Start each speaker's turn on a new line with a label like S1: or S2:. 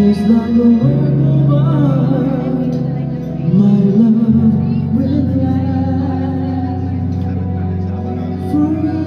S1: Just like a work of art My love will last Forever.